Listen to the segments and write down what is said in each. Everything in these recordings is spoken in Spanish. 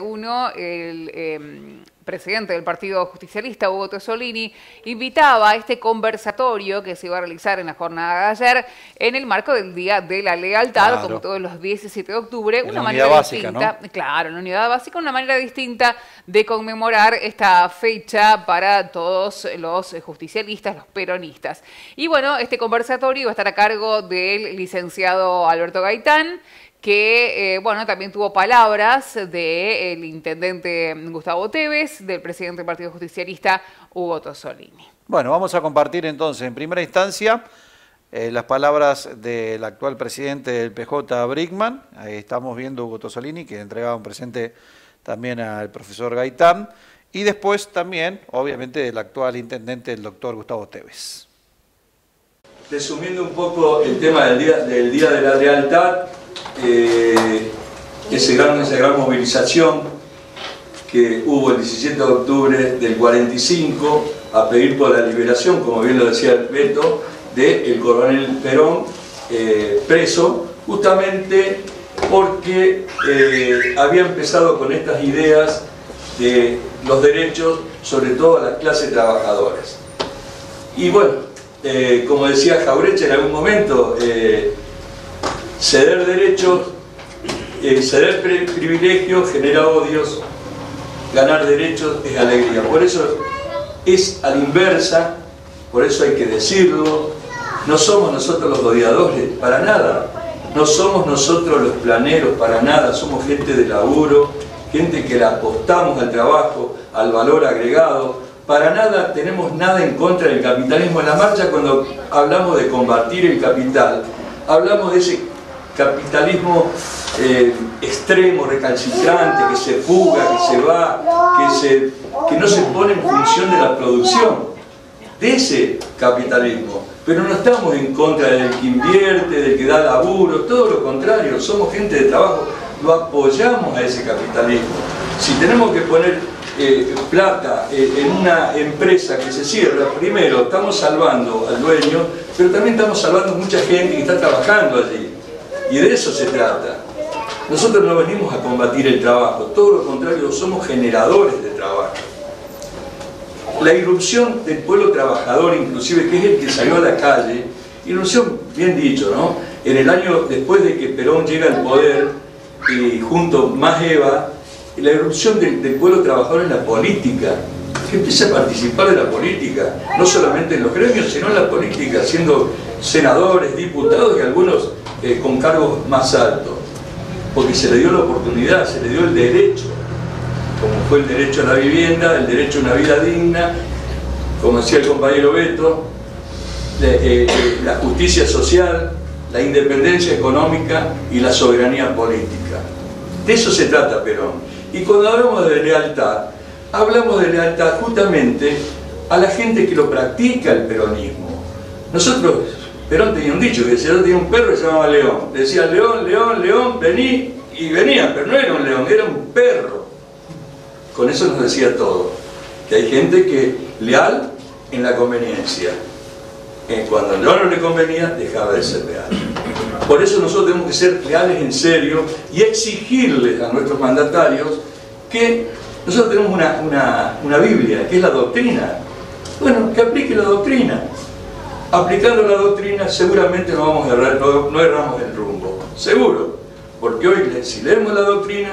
Uno, el em, presidente del Partido Justicialista, Hugo Tesolini, invitaba a este conversatorio que se iba a realizar en la jornada de ayer en el marco del Día de la Lealtad, como todos los 17 de octubre, una manera distinta, claro, en la unidad básica, una manera distinta de conmemorar esta fecha para todos los justicialistas, los peronistas. Y bueno, este conversatorio va a estar a cargo del licenciado Alberto Gaitán, que eh, bueno, también tuvo palabras del intendente Gustavo Tevez, del presidente del Partido Justicialista Hugo Tosolini. Bueno, vamos a compartir entonces en primera instancia eh, las palabras del actual presidente del PJ, Brickman. Ahí estamos viendo Hugo Tosolini, que entregaba un presente también al profesor Gaitán. Y después también, obviamente, del actual intendente, el doctor Gustavo Tevez. Resumiendo un poco el tema del Día, del día de la Lealtad, eh, esa gran movilización que hubo el 17 de octubre del 45 a pedir por la liberación, como bien lo decía el Beto, del coronel Perón eh, preso, justamente porque eh, había empezado con estas ideas de los derechos, sobre todo a las clases trabajadoras. Y bueno, como decía Jaureche en algún momento, Ceder derechos, ceder privilegios genera odios, ganar derechos es alegría. Por eso es a la inversa, por eso hay que decirlo, no somos nosotros los odiadores, para nada. No somos nosotros los planeros, para nada. Somos gente de laburo, gente que le apostamos al trabajo, al valor agregado. Para nada tenemos nada en contra del capitalismo. En la marcha cuando hablamos de combatir el capital, hablamos de ese capitalismo eh, extremo, recalcitrante, que se fuga, que se va, que, no se pone en función de la producción, de ese capitalismo. Pero no estamos en contra del que invierte, del que da laburo, todo lo contrario, somos gente de trabajo, lo apoyamos a ese capitalismo. Si tenemos que poner eh, plata eh, en una empresa que se cierra, primero estamos salvando al dueño, pero también estamos salvando mucha gente que está trabajando allí. Y de eso se trata. Nosotros no venimos a combatir el trabajo, todo lo contrario, somos generadores de trabajo. La irrupción del pueblo trabajador, inclusive, que es el que salió a la calle, irrupción, bien dicho, ¿no? En el año después de que Perón llega al poder, y junto más Eva, la irrupción del, del pueblo trabajador en la política, que empieza a participar de la política, no solamente en los gremios, sino en la política, siendo senadores, diputados y algunos eh, con cargos más altos, porque se le dio la oportunidad, se le dio el derecho, como fue el derecho a la vivienda, el derecho a una vida digna, como decía el compañero Beto, eh, eh, la justicia social, la independencia económica y la soberanía política. De eso se trata Perón. Y cuando hablamos de lealtad, hablamos de lealtad justamente a la gente que lo practica el peronismo. Nosotros Perón tenía un dicho, que él tenía un perro que se llamaba León. Decía León, León, León, vení, y venía, pero no era un león, era un perro. Con eso nos decía todo. Que hay gente que leal en la conveniencia. cuando no le convenía, dejaba de ser leal. Por eso nosotros tenemos que ser leales en serio y exigirles a nuestros mandatarios que nosotros tenemos una, una Biblia, que es la doctrina. Bueno, que aplique la doctrina aplicando la doctrina seguramente no vamos a errar, no, erramos el rumbo, seguro, porque hoy si leemos la doctrina,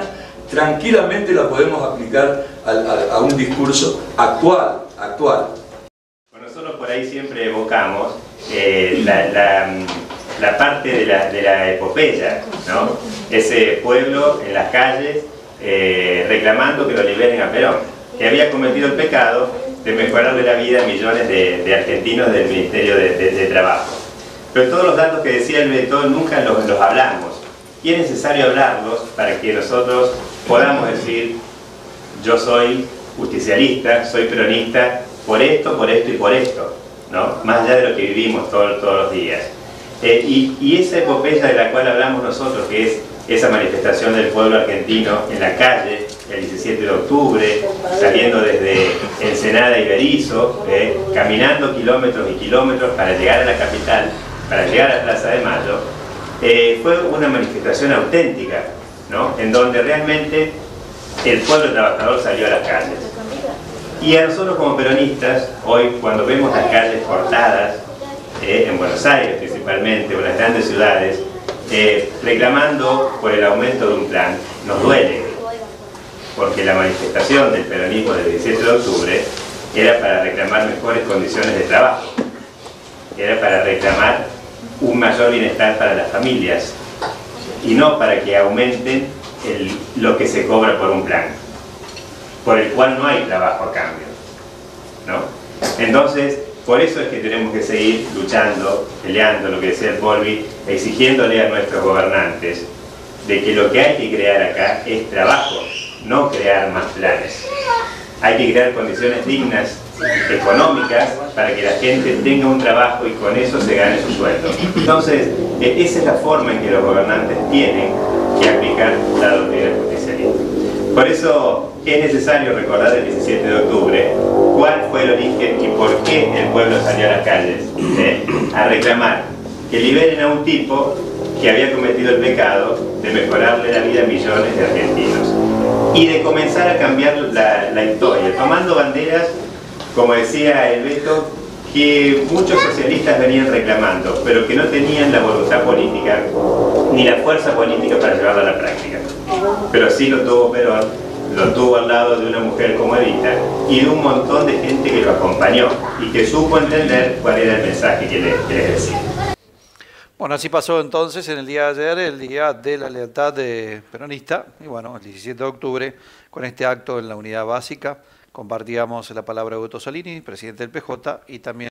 tranquilamente la podemos aplicar a, un discurso actual, actual. nosotros por ahí siempre evocamos eh, la, parte de la, epopeya, ¿no? ese pueblo en las calles eh, reclamando que lo liberen a Perón, que había cometido el pecado de mejorarle la vida a millones de, argentinos del Ministerio de, Trabajo. Pero todos los datos que decía el Beto nunca los, los hablamos. Y es necesario hablarlos para que nosotros podamos decir, yo soy justicialista, soy peronista, por esto, por esto y por esto, ¿no? más allá de lo que vivimos todos, todos los días. Eh, y, y, esa epopeya de la cual hablamos nosotros, que es esa manifestación del pueblo argentino en la calle, el 17 de octubre, saliendo desde Ensenada y Berizo, eh, caminando kilómetros y kilómetros para llegar a la capital, para llegar a la Plaza de Mayo, eh, fue una manifestación auténtica, ¿no? en donde realmente el pueblo trabajador salió a las calles. Y a nosotros como peronistas, hoy cuando vemos las calles cortadas, eh, en Buenos Aires principalmente, o en las grandes ciudades, reclamando por el aumento de un plan, nos duele, porque la manifestación del peronismo del 17 de octubre era para reclamar mejores condiciones de trabajo, era para reclamar un mayor bienestar para las familias y no para que aumenten lo que se cobra por un plan, por el cual no hay trabajo a cambio. ¿no? Entonces, por eso es que tenemos que seguir luchando, peleando, lo que decía el Polvi, exigiéndole a nuestros gobernantes de que lo que hay que crear acá es trabajo, no crear más planes. Hay que crear condiciones dignas económicas para que la gente tenga un trabajo y con eso se gane su sueldo. Entonces, e, esa es la forma en que los gobernantes tienen que aplicar la doctrina justicialista. Por eso es necesario recordar el 17 de octubre cuál fue el origen y por qué el pueblo salió a las calles ¿eh? a reclamar que liberen a un tipo que había cometido el pecado de mejorarle la vida a millones de argentinos y de comenzar a cambiar la, historia, tomando banderas, como decía el Beto, que muchos socialistas venían reclamando, pero que no tenían la voluntad política ni la fuerza política para llevarla a la práctica. Pero sí lo tuvo Perón, lo tuvo al lado de una mujer como Evita y de un montón de gente que lo acompañó y que supo entender cuál era el mensaje que les, decía. Bueno, así pasó entonces en el día de ayer, el día de la lealtad de peronista, y bueno, el 17 de octubre, con este acto en la unidad básica, compartíamos la palabra de Augusto Salini, presidente del PJ, y también